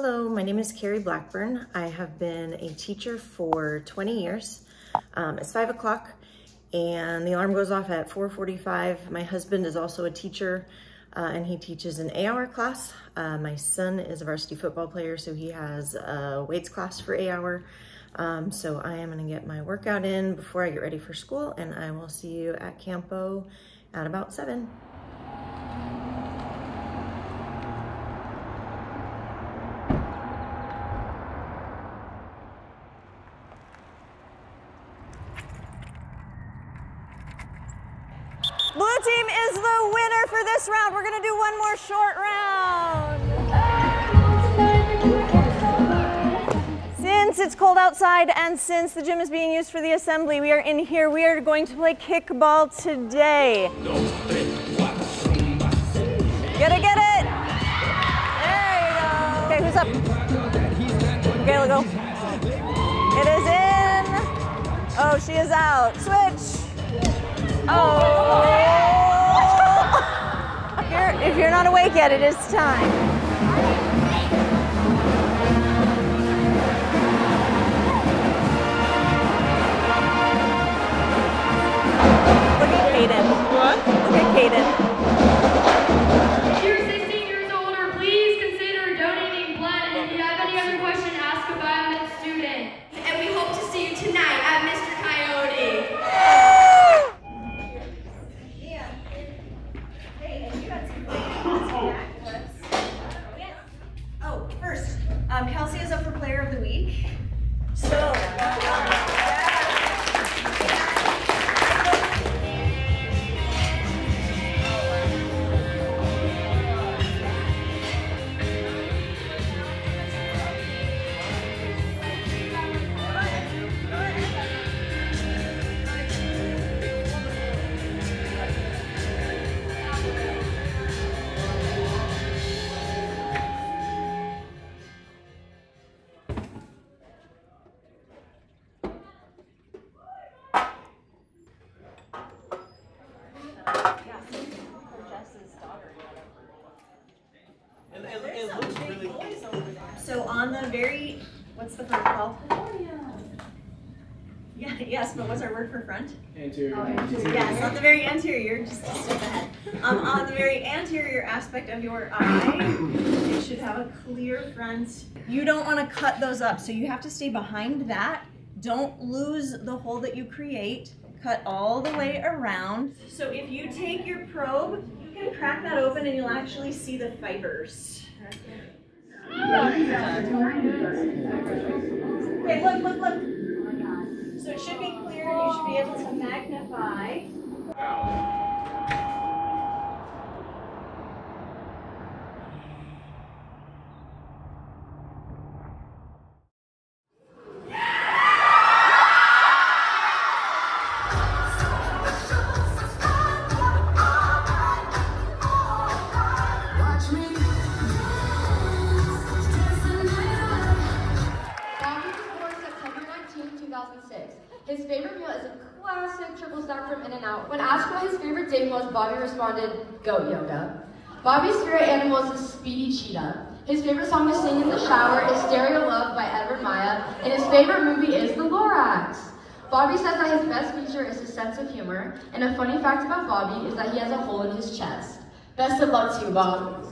Hello, my name is Carrie Blackburn. I have been a teacher for 20 years. Um, it's five o'clock and the alarm goes off at 4.45. My husband is also a teacher uh, and he teaches an eight hour class. Uh, my son is a varsity football player, so he has a weights class for eight hour. Um, so I am gonna get my workout in before I get ready for school and I will see you at Campo at about seven. Blue team is the winner for this round. We're gonna do one more short round. Since it's cold outside and since the gym is being used for the assembly, we are in here. We are going to play kickball today. It, get it. There you go. Okay, who's up? Okay, let's go. It is in. Oh, she is out. Switch. Oh. You're, if you're not awake yet, it is time. Look at Kaden. What? Look at Kaden. So on the very, what's the word called? Yeah, yes, but what's our word for front? Anterior. Yes, on the very anterior, just a step ahead. Um, on the very anterior aspect of your eye, it should have a clear front. You don't want to cut those up, so you have to stay behind that. Don't lose the hole that you create. Cut all the way around. So if you take your probe, you can crack that open and you'll actually see the fibers. Okay, look, look, look. So it should be clear and you should be able to magnify. His favorite meal is a classic triple stack from In-N-Out. When asked what his favorite thing was, Bobby responded, goat yoga. Bobby's spirit animal is a speedy cheetah. His favorite song to sing in the shower is Stereo Love by Edward Maya, and his favorite movie is The Lorax. Bobby says that his best feature is his sense of humor, and a funny fact about Bobby is that he has a hole in his chest. Best of luck to you, Bob.